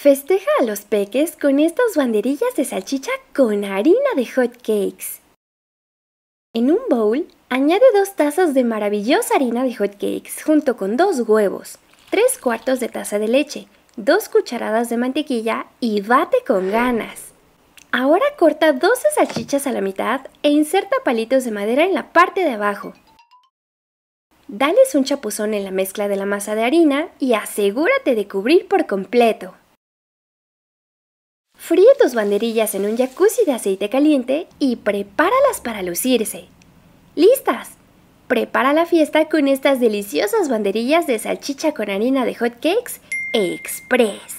Festeja a los peques con estas banderillas de salchicha con harina de hot cakes. En un bowl, añade dos tazas de maravillosa harina de hot cakes junto con dos huevos, tres cuartos de taza de leche, dos cucharadas de mantequilla y bate con ganas. Ahora corta 12 salchichas a la mitad e inserta palitos de madera en la parte de abajo. Dales un chapuzón en la mezcla de la masa de harina y asegúrate de cubrir por completo. Fríe tus banderillas en un jacuzzi de aceite caliente y prepáralas para lucirse. ¡Listas! Prepara la fiesta con estas deliciosas banderillas de salchicha con harina de hot cakes express.